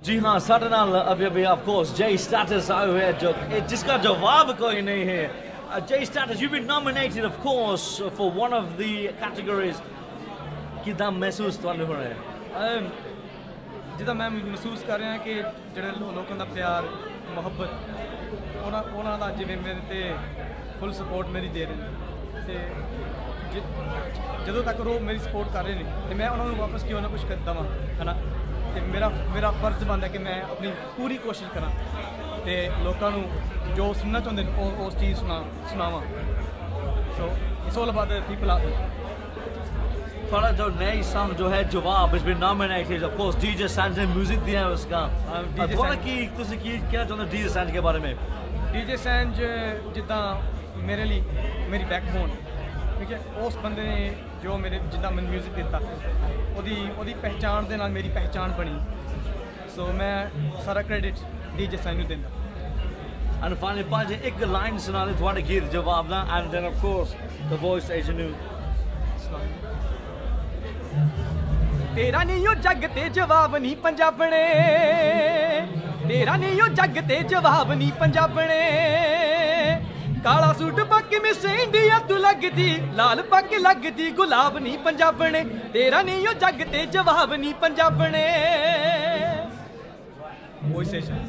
जी हाँ साढ़े नाल अभी अभी ऑफ कोर्स जय स्टेटस आए हुए जो जिसका जवाब कोई नहीं है uh, Jay Status, you've been nominated, of course, for one of the categories. ਕਿਦਾਂ ਮਹਿਸੂਸ ਤੁਹਾਨੂੰ ਹੋ ਰਿਹਾ ਹੈ ਜਿੱਦਾਂ ਮੈਂ ਮਹਿਸੂਸ ਕਰ ਰਿਹਾ ਕਿ ਜਿਹੜੇ ਲੋਕਾਂ ਦਾ ਪਿਆਰ ਮੁਹੱਬਤ ਉਹਨਾਂ ਉਹਨਾਂ ਦਾ ਜਿਵੇਂ ਮੇਰੇ ਤੇ ਫੁੱਲ ਸਪੋਰਟ ਮੇਰੀ ਦੇ ਰਹੇ ਨੇ ਤੇ ਜਦੋਂ ਤੱਕ ਉਹ ਮੇਰੀ ਸਪੋਰਟ ਕਰ ਰਹੇ ਨੇ ਤੇ ਮੈਂ ਉਹਨਾਂ ਨੂੰ ਵਾਪਸ ਕਿਉਂ ਨਾ ਕੁਝ ਕਰ ਦਵਾਂ ਹਨਾ ਤੇ ਮੇਰਾ ਮੇਰਾ ਫਰਜ਼ ਬਣਦਾ ਕਿ ਮੈਂ ਆਪਣੀ ਪੂਰੀ ਕੋਸ਼ਿਸ਼ ਕਰਾਂ ਤੇ ਲੋਕਾਂ ਨੂੰ ਜੋ ਸੁਣਨਾ ਚਾਹੁੰਦੇ ਨੇ ਉਹ ਉਸ ਚੀਜ਼ ਸੁਣਾ ਸੁਣਾਵਾਂ so it's all about the people out थोड़ा जो नई सॉन्ग जो है जवाब इस been nominated of course DJ Sanj ने म्यूजिक दिया है उसका हाँ, DJ थोड़ा Sanj- की ਤੁਸੀਂ ਕੀ ਕਹਿਣਾ ਚਾਹੁੰਦੇ ਹੋ DJ Sanj के बारे में ਡੀਜੇ ਸੈਂਜ ਜਿੱਦਾਂ ਮੇਰੇ ਲਈ ਮੇਰੀ ਬੈਕਬੋਨ ਹੈ ਉਸ ਬੰਦੇ ਨੇ ਜੋ ਮੇਰੇ ਜਿੱਦਾਂ ਮੈਨੂੰ 뮤직 ਦਿੱਤਾ ਉਹਦੀ ਉਹਦੀ ਪਹਿਚਾਣ ਦੇ ਨਾਲ ਮੇਰੀ ਪਹਿਚਾਣ ਬਣੀ। ਸੋ ਮੈਂ ਸਾਰਾ ਕ੍ਰੈਡਿਟ ਡੀਜੇ ਸੈਂਜ ਨੂੰ ਦਿੰਦਾ। ਐਂਡ ਫਾਈਨਲੀ ਪੰਜ ਇੱਕ ਲਾਈਨ ਸੁਣਾ ਦੇ ਤੁਹਾਡੇ ਗੀਤ ਜਵਾਬ ਦਾ and then of course the voice ਏਜਨੂ ਤੇਰਾ ਨਹੀਂ ਉਹ ਜੱਗ ਤੇ ਜਵਾਬ ਨਹੀਂ ਪੰਜਾਬਣੇ। ਤੇਰਾ ਨਹੀਂ ਉਹ ਜੱਗ ਤੇ ਜਵਾਬ ਨਹੀਂ ਪੰਜਾਬਣੇ। ਕਾਲਾ ਸੂਟ ਪੱਕ ਮਿਸ ਇੰਡੀਆ ਤੂੰ ਲੱਗਦੀ, ਲਾਲ ਪੱਗ ਲੱਗਦੀ, ਗੁਲਾਬ ਨਹੀਂ ਪੰਜਾਬਣੇ, ਤੇਰਾ ਨਹੀਂ ਉਹ ਜੱਗ ਤੇ ਜਵਾਬ ਨਹੀਂ ਪੰਜਾਬਣੇ। Voice station